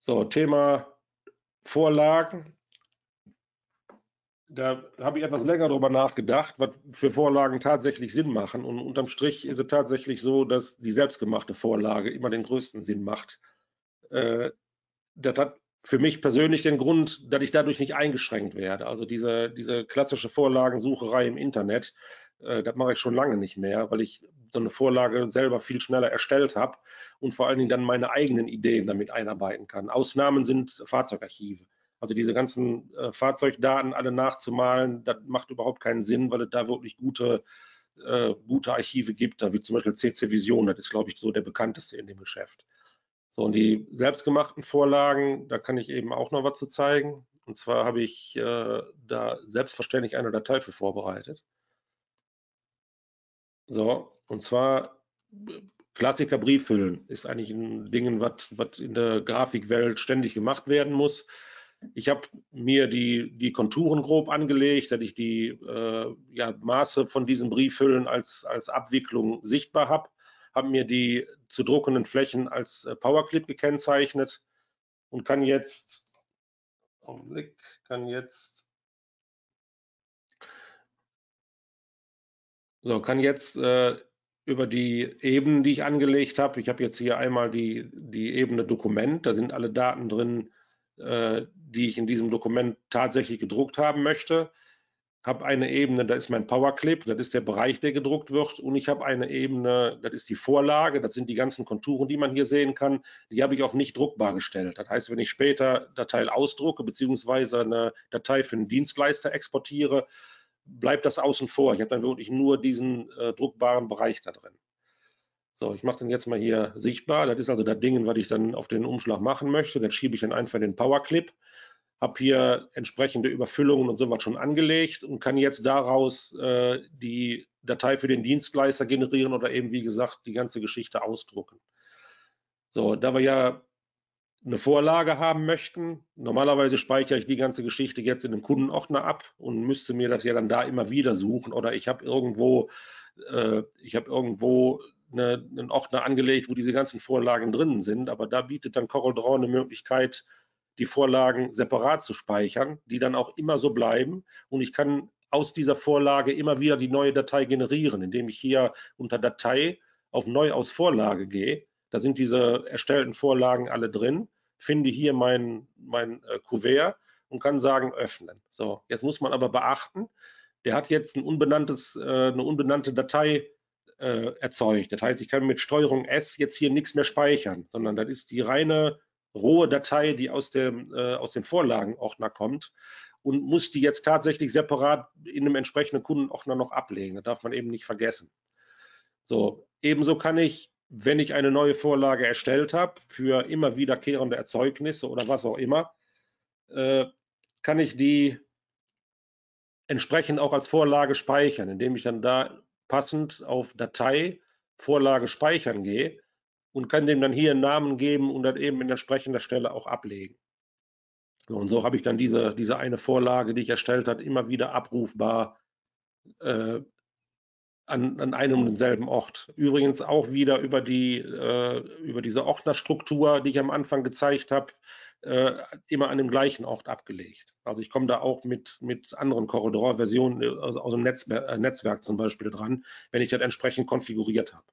So, Thema Vorlagen. Da habe ich etwas länger darüber nachgedacht, was für Vorlagen tatsächlich Sinn machen. Und unterm Strich ist es tatsächlich so, dass die selbstgemachte Vorlage immer den größten Sinn macht. Äh, das hat für mich persönlich den Grund, dass ich dadurch nicht eingeschränkt werde. Also diese, diese klassische Vorlagensucherei im Internet, äh, das mache ich schon lange nicht mehr, weil ich so eine Vorlage selber viel schneller erstellt habe und vor allen Dingen dann meine eigenen Ideen damit einarbeiten kann. Ausnahmen sind Fahrzeugarchive. Also diese ganzen äh, Fahrzeugdaten alle nachzumalen, das macht überhaupt keinen Sinn, weil es da wirklich gute, äh, gute Archive gibt, da wie zum Beispiel CC Vision, das ist, glaube ich, so der bekannteste in dem Geschäft. So, und die selbstgemachten Vorlagen, da kann ich eben auch noch was zu zeigen. Und zwar habe ich äh, da selbstverständlich eine Datei für vorbereitet. So, und zwar Klassiker Brieffüllen ist eigentlich ein Ding, was in der Grafikwelt ständig gemacht werden muss. Ich habe mir die, die Konturen grob angelegt, dass ich die äh, ja, Maße von diesen Brieffüllen als, als Abwicklung sichtbar habe habe mir die zu druckenden Flächen als äh, Powerclip gekennzeichnet und kann jetzt, Augenblick, kann jetzt, so, kann jetzt äh, über die Ebenen, die ich angelegt habe, ich habe jetzt hier einmal die, die Ebene Dokument, da sind alle Daten drin, äh, die ich in diesem Dokument tatsächlich gedruckt haben möchte habe eine Ebene, da ist mein Powerclip, das ist der Bereich, der gedruckt wird. Und ich habe eine Ebene, das ist die Vorlage, das sind die ganzen Konturen, die man hier sehen kann. Die habe ich auf nicht druckbar gestellt. Das heißt, wenn ich später Datei ausdrucke, beziehungsweise eine Datei für einen Dienstleister exportiere, bleibt das außen vor. Ich habe dann wirklich nur diesen äh, druckbaren Bereich da drin. So, ich mache den jetzt mal hier sichtbar. Das ist also das Ding, was ich dann auf den Umschlag machen möchte. Das schiebe ich dann einfach in den Powerclip habe hier entsprechende Überfüllungen und sowas schon angelegt und kann jetzt daraus äh, die Datei für den Dienstleister generieren oder eben, wie gesagt, die ganze Geschichte ausdrucken. So, da wir ja eine Vorlage haben möchten, normalerweise speichere ich die ganze Geschichte jetzt in einem Kundenordner ab und müsste mir das ja dann da immer wieder suchen oder ich habe irgendwo, äh, ich habe irgendwo eine, einen Ordner angelegt, wo diese ganzen Vorlagen drin sind, aber da bietet dann CorelDRAW eine Möglichkeit, die Vorlagen separat zu speichern, die dann auch immer so bleiben. Und ich kann aus dieser Vorlage immer wieder die neue Datei generieren, indem ich hier unter Datei auf Neu aus Vorlage gehe. Da sind diese erstellten Vorlagen alle drin, finde hier mein, mein äh, Kuvert und kann sagen öffnen. So, jetzt muss man aber beachten, der hat jetzt ein unbenanntes, äh, eine unbenannte Datei äh, erzeugt. Das heißt, ich kann mit Steuerung S jetzt hier nichts mehr speichern, sondern das ist die reine rohe Datei, die aus dem, äh, aus dem Vorlagenordner kommt und muss die jetzt tatsächlich separat in einem entsprechenden Kundenordner noch ablegen. Das darf man eben nicht vergessen. So, ebenso kann ich, wenn ich eine neue Vorlage erstellt habe für immer wiederkehrende Erzeugnisse oder was auch immer, äh, kann ich die entsprechend auch als Vorlage speichern, indem ich dann da passend auf Datei Vorlage speichern gehe und kann dem dann hier einen Namen geben und dann eben in entsprechender Stelle auch ablegen. So, und so habe ich dann diese, diese eine Vorlage, die ich erstellt habe, immer wieder abrufbar äh, an, an, einem und demselben Ort. Übrigens auch wieder über, die, äh, über diese Ordnerstruktur, die ich am Anfang gezeigt habe, äh, immer an dem gleichen Ort abgelegt. Also ich komme da auch mit, mit anderen Corridor-Versionen aus, aus, dem Netzwer äh, Netzwerk zum Beispiel dran, wenn ich das entsprechend konfiguriert habe.